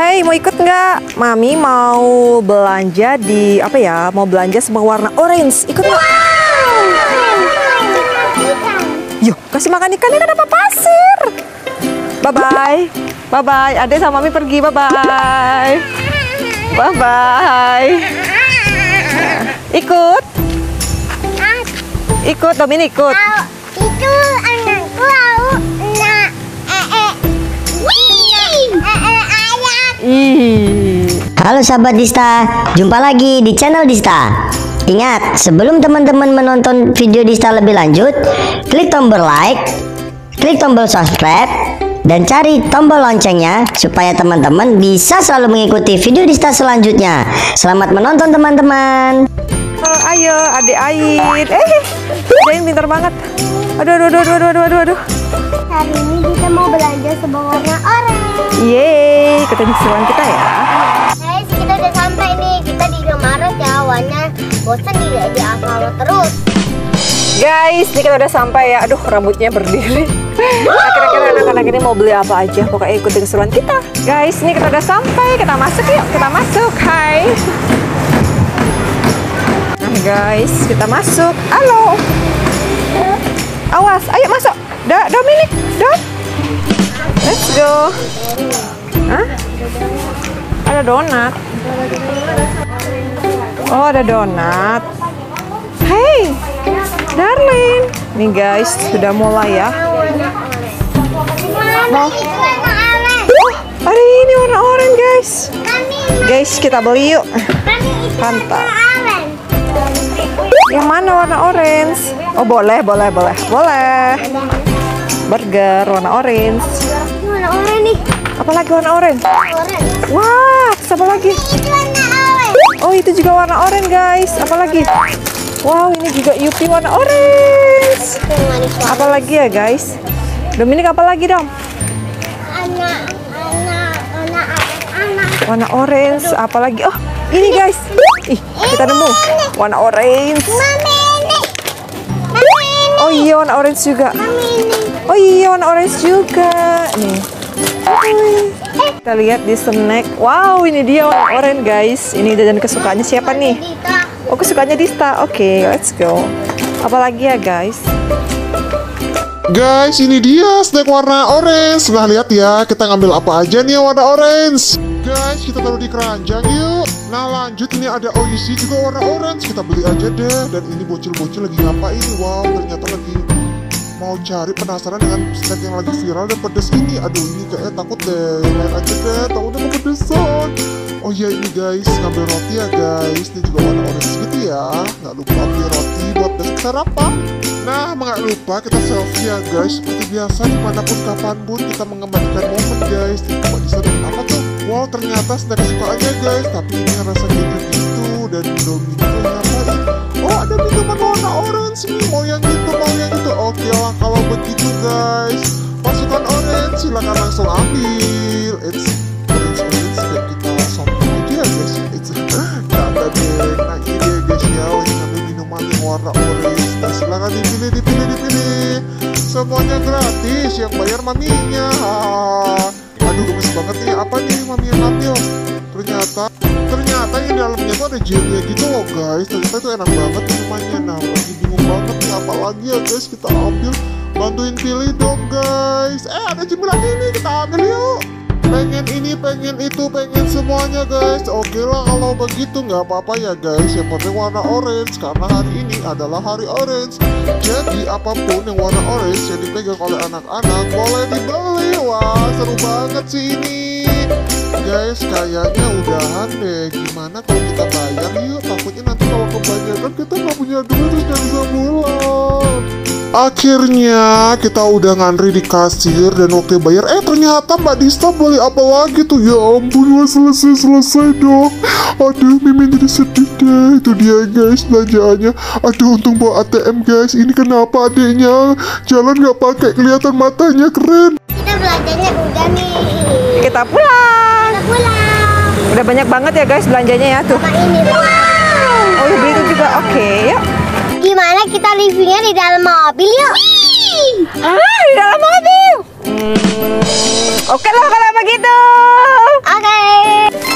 Hey, mau ikut nggak? Mami mau belanja di apa ya? Mau belanja sebuah warna orange. Ikut nggak? Yuk, kasih makan ikan ini apa pasir. Bye bye. Bye bye. Ade sama Mami pergi. Bye bye. Bye bye. Ikut. Ikut, Dominic ikut. Itu Ih. Halo sahabat Dista, jumpa lagi di channel Dista. Ingat, sebelum teman-teman menonton video Dista lebih lanjut, klik tombol like, klik tombol subscribe, dan cari tombol loncengnya supaya teman-teman bisa selalu mengikuti video Dista selanjutnya. Selamat menonton teman-teman. Oh, ayo, adik Ain. Eh, Ain pintar banget. Aduh, aduh, aduh, aduh, aduh, aduh, aduh. Hari ini kita mau belanja sebuah warna oranye. Yeay, ketemu seruan kita ya. Guys, kita udah sampai nih. Kita di Indomaret ya. Awalnya bosan di di Alfamart terus. Guys, ini kita udah sampai ya. Aduh, rambutnya berdiri. Akhir-akhir anak-anak ini mau beli apa aja. Pokoknya ikutin keseruan kita. Guys, ini kita udah sampai. Kita masuk yuk. Kita masuk. Hai. Nah, guys, kita masuk. Halo. Awas, ayo masuk. Da, Dominic, Dom. Let's go. Hah? Ada donat. Oh, ada donat. Hey, darling. Nih guys, sudah mulai ya. Oranye. Oh, hari ini warna oranye guys. Guys, kita beli yuk. Mantap. Yang mana warna orange? Oh, boleh, boleh, boleh. Boleh. Burger warna orange. Warna oranye nih. Apalagi warna orange? Wah, siapa lagi? Oh, itu juga warna orange guys. Apalagi? Wow, ini juga Yupi warna orange. Apalagi ya guys? Dominic apa lagi anak. Warna orange, apalagi? Oh, ini guys. Ih, kita nemu warna orange. Oh iya, warna orange juga. Mami ini. Oh iya, warna orange juga. Nih. Kita lihat di snack. Wow, ini dia warna orange guys. Ini jajan kesukaannya siapa nih? Oh, kesukaannya Dista. Oke, let's go. Apalagi ya guys? Guys, ini dia snack warna orange. Nah, lihat ya, kita ngambil apa aja nih yang warna orange. Guys, kita taruh di keranjang yuk. Nah, lanjut ini ada OIC juga warna orange. Kita beli aja deh. Dan ini bocil-bocil lagi ngapain? Wow, ternyata lagi mau cari penasaran dengan snack yang lagi viral dan pedes ini. Aduh, ini kayaknya takut deh. Lain aja deh, takutnya kepedesan. Oh iya ini guys, ngambil roti ya guys. Ini juga warna orange gitu ya. Nggak lupa beli roti buat besok sarapan. Nah, nggak lupa kita selfie ya guys. Seperti biasa di mana pun kapan pun kita mengembalikan momen guys. Coba diseru apa tuh? Wow, ternyata snack kesukaannya guys. Tapi ini rasa gitu gitu dan Indomie itu ngapain? Oh, ada minuman warna orange nih. Mau yang itu, mau yang itu. Oke lah kalau begitu guys. Semuanya gratis. Yang bayar maminya. Aduh gemes banget nih. Apa nih mami yang ambil? Ternyata ternyata yang dalamnya tuh ada gelnya gitu loh guys. Ternyata itu enak banget minumannya. Nah lagi bingung banget nih apa lagi ya guys kita ambil. Bantuin pilih dong guys. Eh ada cemilan ini kita ambil yuk. Pengen ini, pengen itu, pengen semuanya guys. Oke lah kalau begitu nggak apa-apa ya guys. Yang penting warna orange Karena hari ini adalah hari orange. Jadi apa pun yang warna orange Yang dipegang oleh anak-anak Boleh dibeli. Wah seru banget sih ini. Guys kayaknya udahan deh. Gimana kalau kita bayar yuk? Takutnya nanti kalau kebanyakan kita nggak punya duit Terus nggak bisa pulang Akhirnya kita udah ngantri di kasir dan waktu bayar eh ternyata Mbak Dista beli apa lagi tuh ya ampun wah selesai selesai dong aduh Mimin jadi sedih deh itu dia guys belanjaannya aduh untung bawa ATM guys ini kenapa adiknya jalan nggak pakai kelihatan matanya keren Kita belanjanya udah nih. Kita pulang. Kita pulang. Udah banyak banget ya guys belanjanya ya tuh. Sama ini. Wow. Oh, ya beli itu juga. Oke, yuk. Gimana kita reviewnya di dalam mobil yuk? Ah, di dalam mobil. Oke lah kalau begitu. Oke.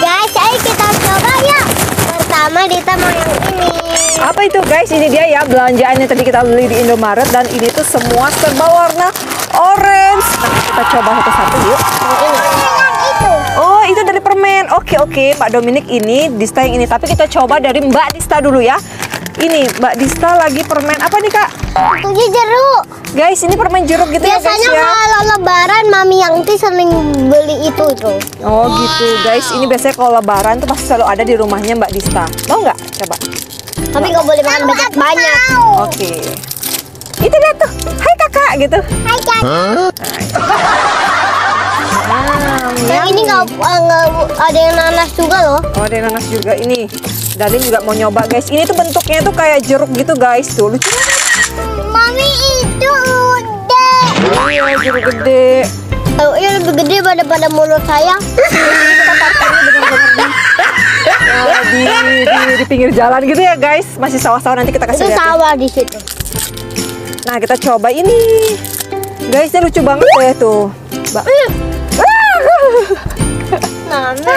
Guys, ayo kita coba yuk. Pertama kita mau yang ini. Apa itu guys? Ini dia ya belanjaannya tadi kita beli di Indomaret dan ini tuh semua serba warna orange. Nah, kita coba satu-satu yuk. Yang ini. Oh, itu dari permen. Oke, oke, Pak Dominik ini Dista yang ini. Tapi kita coba dari Mbak Dista dulu ya. Ini Mbak Dista lagi permen apa nih kak? Itu jeruk. Guys, ini permen jeruk gitu ya guys Biasanya ya. kalau lebaran mami yang ti sering beli itu tuh. Oh gitu guys, ini biasanya kalau lebaran tuh pasti selalu ada di rumahnya Mbak Dista. Mau nggak? Coba. Tapi nggak boleh makan banyak-banyak. Oke. Itu dia tuh. Hai kakak gitu. Hai Kak. Ah, Yang ini nggak nggak ada yang nanas juga loh. Oh ada nanas juga ini. Dalin juga mau nyoba guys. Ini tuh bentuknya tuh kayak jeruk gitu guys tuh. Lucu banget. Mami itu udah. Iya jeruk gede. Oh, ini lebih gede daripada mulut saya. Di, di, di pinggir jalan gitu ya guys. Masih sawah-sawah nanti kita Itu kasih lihat. ya. sawah di situ. Nah kita coba ini. Guys ini lucu banget deh tuh. Mbak. Ah! Mama.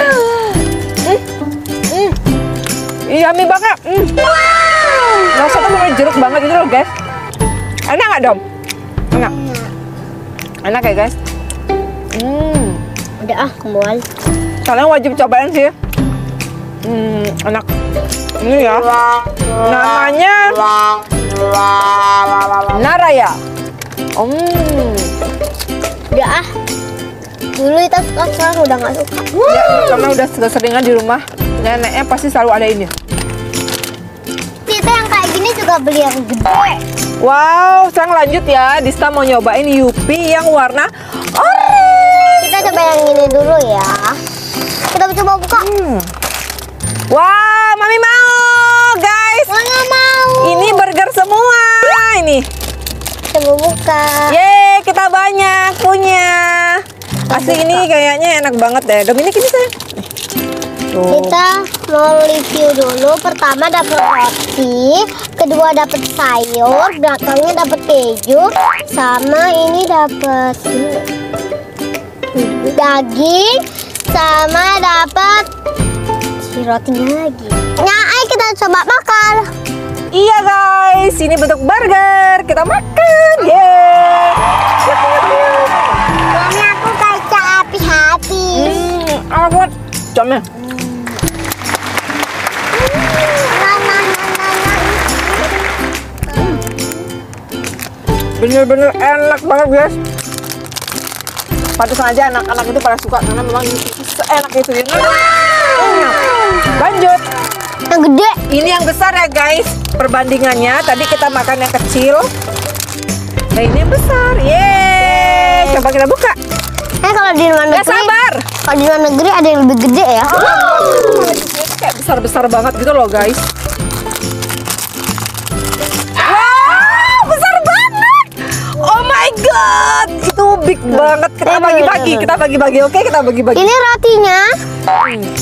Iya, mie banget. Mm. Rasanya tuh kayak jeruk banget gitu loh, guys. Enak nggak, Dom? Enak. Enak ya, guys. Hmm. Udah ah, kemual. Kalian wajib cobain sih. Hmm, enak. Ini ya. Namanya Naraya. Hmm. Udah ah. Dulu kita suka sekarang udah nggak suka. Ya, karena udah seringan di rumah, neneknya pasti selalu ada ini. Kita yang kayak gini juga beli yang gede. Wow, sekarang lanjut ya. Dista mau nyobain Yupi yang warna orange. Kita coba yang ini dulu ya. Kita coba buka. Hmm. Wah, Mami mau, guys. Nggak mau. Ini burger semua. Ini. Coba buka. Yeay, kita banyak punya. Asli ini kayaknya enak banget deh. Dominik ini saya. Tuh. Kita mau review dulu. Pertama dapat roti, kedua dapat sayur, belakangnya dapat keju, sama ini dapat daging, sama dapat si rotinya lagi. Nah, ayo kita coba makan. Iya guys, ini bentuk burger. Kita makan. Yeay. Banget. Jamnya. Bener-bener enak banget guys. Pantesan aja anak-anak itu pada suka karena memang ini seenak itu ya. Enak. Lanjut. Yang gede. Ini yang besar ya guys. Perbandingannya tadi kita makan yang kecil. Nah ini yang besar. Yeay. Coba kita buka. Eh kalau di luar Gak negeri, sabar. Kalau di luar negeri ada yang lebih gede ya. Kayak besar-besar banget gitu loh guys. Wow, besar banget. Oh my god, itu big banget. Kita bagi-bagi, kita bagi-bagi. Oke, kita bagi-bagi. Ini rotinya,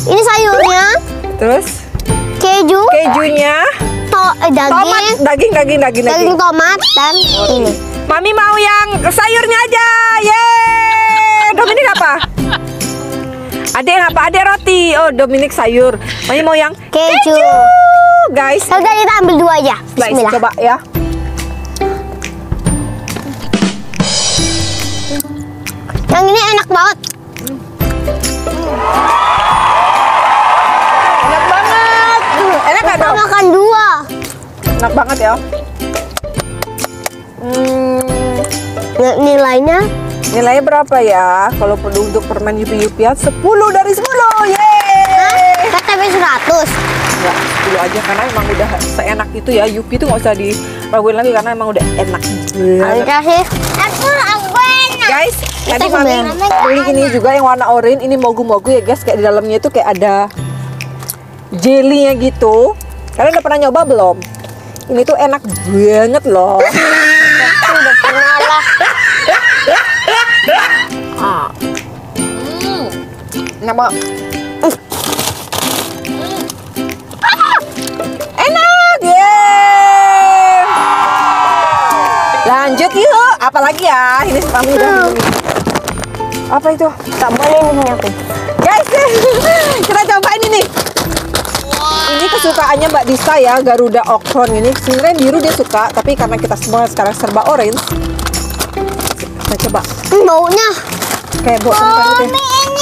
ini sayurnya, Terus keju, kejunya, to eh, tomat, daging, daging, daging, daging, daging daging. tomat dan ini. Mami mau yang sayurnya aja. Yeay. Dominik apa? Ada yang apa? Ada roti. Oh, Dominik sayur. Mami mau yang Keju. guys. Udah kita ambil dua aja. Guys, Bismillah. coba ya. Yang ini enak banget. Enak banget. Hmm, enak dong? makan dua. Enak banget ya. Hmm, Nilainya nilainya berapa ya? Kalau perlu untuk permen Yupi Yupian 10 dari 10. Yeay. kita sampai 100. Enggak, 10 aja karena emang udah seenak itu ya. Yupi tuh nggak usah diraguin lagi karena emang udah enak kasih. Aku aku enak. Guys, tadi mami beli ini juga yang warna oranye. Ini mogu-mogu ya guys. Kayak di dalamnya itu kayak ada jelly-nya gitu. Kalian udah pernah nyoba belum? Ini tuh enak banget loh. Enak banget. Ah. Enak, yeay. Lanjut yuk. Apalagi ya? Ini kami udah. Apa itu? Tak boleh ini aku. Guys, kita cobain ini. Ini kesukaan kesukaannya Mbak Dista ya Garuda Octron ini sebenarnya biru dia suka tapi karena kita semua sekarang serba orange kita coba baunya. kayak bau ini.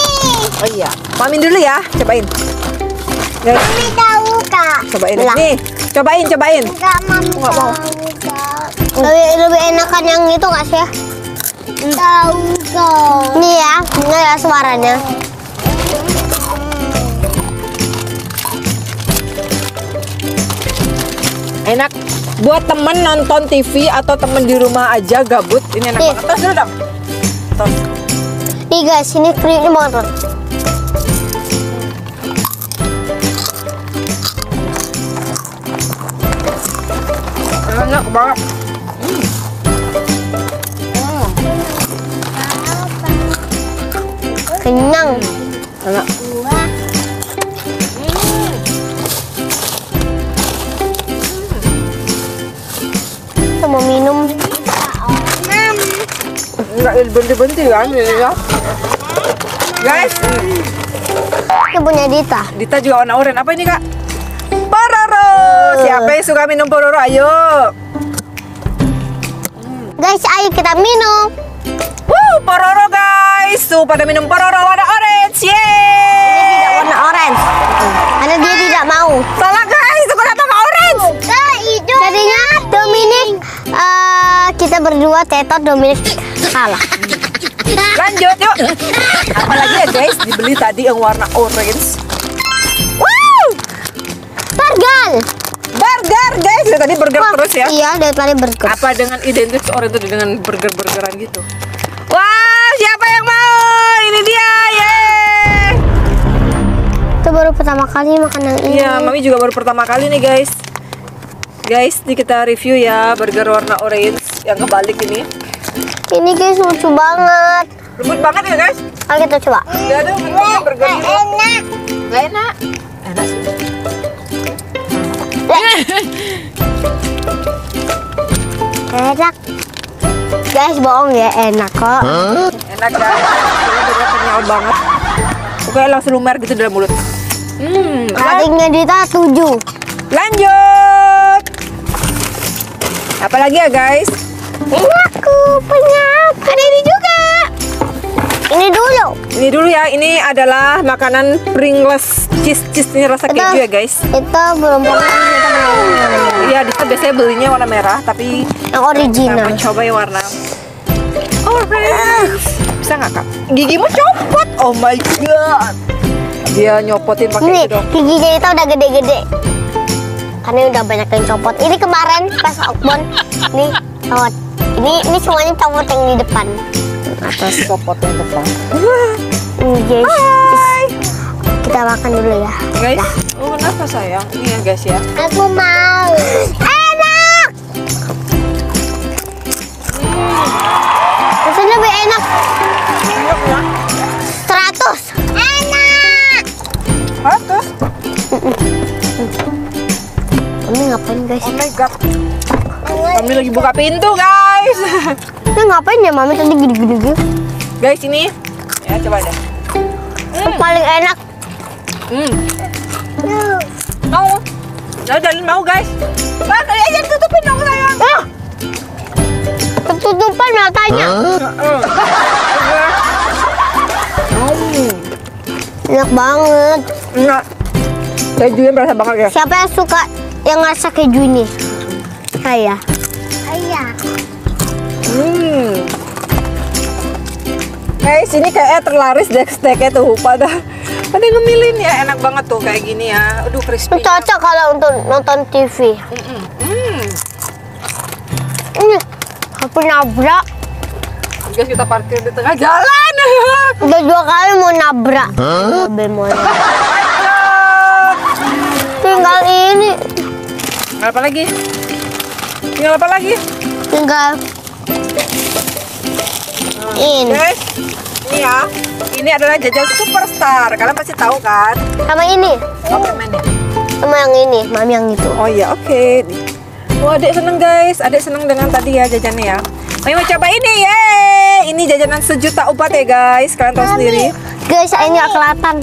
Oh iya mamin dulu ya cobain guys Mami tahu kak. cobain Lah. nih cobain cobain Enggak mami Nggak mau. tahu. Lebih lebih enakan yang itu nggak sih ya? Tahu kak. Nih ya, ini ya suaranya. enak buat temen nonton TV atau temen di rumah aja gabut ini enak Ih. banget tos dulu dong tos Nih guys, ini kriuknya banget. Enak banget. Kenyang. enak Kita mau minum. enggak berhenti-berhenti kan ya. Guys. Ini punya Dita. Dita juga warna oranye. Apa ini kak siapa yang suka minum pororo? Ayo. Guys, ayo kita minum. Wuh, pororo guys. Tuh pada minum pororo warna orange. Yeay. Warna orange. Karena dia tidak mau. salah guys. Itu kenapa nggak orange? Jadinya Dominic eh, kita berdua tetot Dominic. Kalah. lanjut yuk. Apalagi ya guys dibeli tadi yang warna orange dari tadi burger Wah, terus ya Iya, dari tadi burger. apa dengan identik orange itu dengan burger-burgeran gitu wah siapa yang mau ini dia yeay Itu baru pertama kali makan yang ini. Iya, Mami juga baru pertama kali nih guys. Guys, ini kita review ya burger warna orange yang kebalik ini. Ini guys lucu banget. Lembut banget ya guys. Ayo kita coba. Gak ada burger gitu. Enak. Gak enak. Enak sih. Enak. Guys, bohong ya, enak kok. Enak guys. Ini bener kenyal banget. Pokoknya langsung lumer gitu dalam mulut. Hmm, Ratingnya Dita 7. lanjut. Apalagi ya guys? Ini aku punya. Ada ini juga. Ini dulu. Ini dulu ya, ini adalah makanan Pringles cheese cheese ini rasa Itu- keju ya guys. Kita belum pernah kita. Iya, kita biasanya belinya warna merah, tapi Yang original. Kita mencoba yang warna orange. Bisa nggak kak? Gigimu copot. Oh my god. Dia nyopotin pakai Ini itu dong. giginya kita udah gede-gede. Karena udah banyak yang copot. Ini kemarin pas Okbon. Nih, copot. Ini ini semuanya copot yang di depan. Atas copot yang depan. Ini guys. Hai. Kita makan dulu ya. Guys, oh kenapa sayang? Ini ya guys ya. Aku mau. Enak. Rasanya lebih enak. Enak ya. 100. Enak. Terus? Ini ngapain guys? Oh my god. Kami lagi buka pintu guys. Ini ngapain ya mami tadi gede-gede guys ini. Ya coba deh. Yang paling enak. Hmm. Mau? Nah, dalin mau guys. Pak, kali aja tutupin dong sayang. Ah. Ketutupan matanya. Hmm. Enak banget. Enggak. Kejunya berasa banget ya. Siapa yang suka yang rasa keju ini? Saya. Saya. Hmm. Guys, ini kayaknya terlaris deh steaknya tuh pada pada ngemilin ya enak banget tuh kayak gini ya. Aduh crispy. Cocok kalau untuk nonton TV. Hmm. Ini aku nabrak. Guys, kita parkir di tengah jalan. Udah dua kali mau nabrak. Mobil nabrak. Tinggal ini. Tinggal apa lagi? Tinggal apa lagi? Tinggal ini. Guys, ini ya. Ini adalah jajan superstar. Kalian pasti tahu kan? Sama ini. Oke, main ya. Sama yang ini. Mami yang itu. Oh iya, oke. Wah, adek seneng guys. Adek seneng dengan tadi ya jajannya ya. Mami mau coba ini, yeay! Ini jajanan sejuta upat ya guys. Kalian tahu sendiri. Guys, ini nggak kelihatan.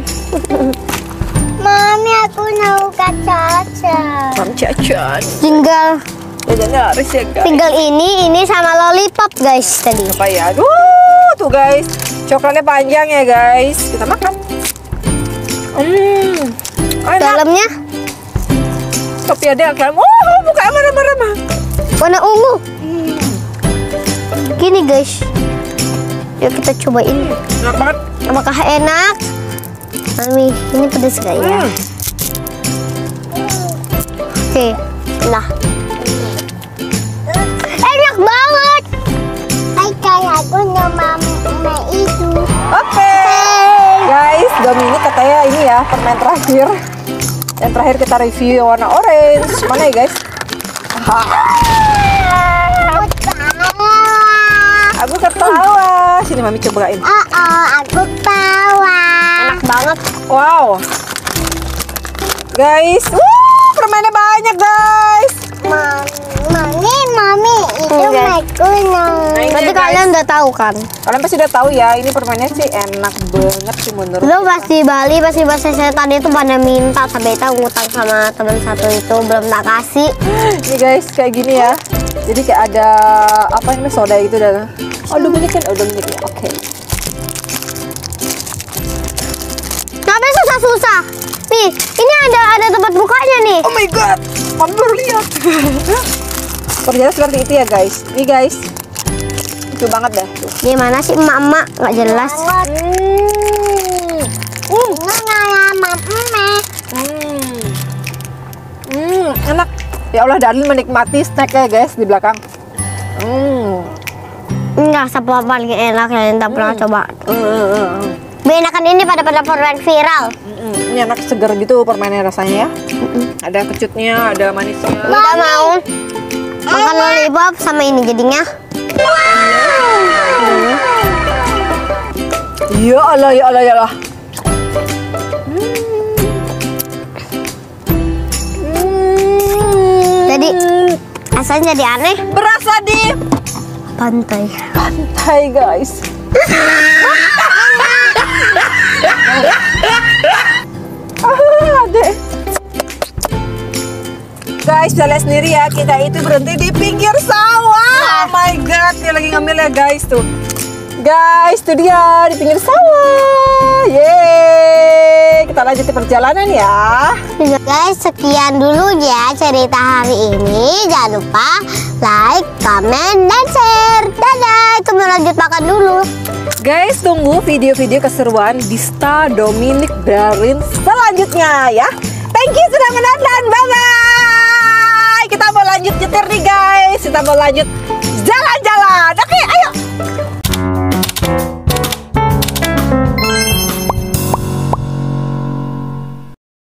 Mami, aku mau kacaca. Mam cacat. Tinggal Jajannya laris ya guys. tinggal ini, ini sama lollipop guys tadi. Apa ya? Aduh, tuh guys. Coklatnya panjang ya guys. Kita makan. Hmm. Enak. Dalamnya Tapi ada yang kayak, oh mukanya marah-marah. warna ungu. Gini guys. Yuk kita cobain. Enak banget. Apakah enak? Mami, ini pedas gak ya? Hmm. Oke, nah. Aku nama itu. Oke. Guys, Dominic katanya ini ya permen terakhir. Yang terakhir kita review yang warna orange. Mana ya guys? Aku ketawa. Sini mami cobain. Oh, oh, aku tawa. Enak banget. Wow. Guys, wuh, permennya banyak guys. Mami, mami, itu Makuno. Nah, ini Berarti guys. kalian udah tahu kan? Kalian pasti udah tahu ya, ini permennya sih enak banget sih menurut. Belum pas di Bali, pas di bahasa saya tadi itu pada minta sampai itu ngutang sama teman satu itu belum tak kasih. Ini guys, kayak gini ya. Jadi kayak ada apa ini soda itu dan Oh, Dominic kan, oh Dominic ya. Oke. Tapi susah-susah. Nih, ini ada ada tempat bukanya nih. Oh my god, baru lihat. Ternyata seperti itu ya guys. Ini guys, lucu banget. Tuh. Gimana sih emak-emak nggak jelas? Hmm. Hmm. Hmm, enak. Ya Allah, Darlin menikmati snacknya guys di belakang. Hmm. Enggak, apa paling enak yang tak pernah coba. Hmm, hmm, hmm. Benakan ini pada pada permen viral. Mm-mm, Ini enak segar gitu permennya rasanya ya. Ada kecutnya, ada manisnya. Kita mau makan lollipop sama ini jadinya. Ya Allah, ya Allah, ya Allah. Jadi rasanya jadi aneh. Berasa di Pantai. pantai guys. ah, deh. Guys, bisa lihat sendiri ya, kita itu berhenti di pinggir sawah. Oh my god, dia lagi ngambil ya guys tuh. Guys, itu dia di pinggir sawah. Yeay, kita lanjutin perjalanan ya. Guys, sekian dulu ya cerita hari ini. Jangan lupa like, comment, dan share. Dadah, itu mau lanjut makan dulu. Guys, tunggu video-video keseruan Dista, Dominic, Darin selanjutnya ya. Thank you sudah menonton. Kita mau lanjut nyetir nih guys. Kita mau lanjut.